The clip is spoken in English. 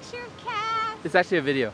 picture of Cass. It's actually a video.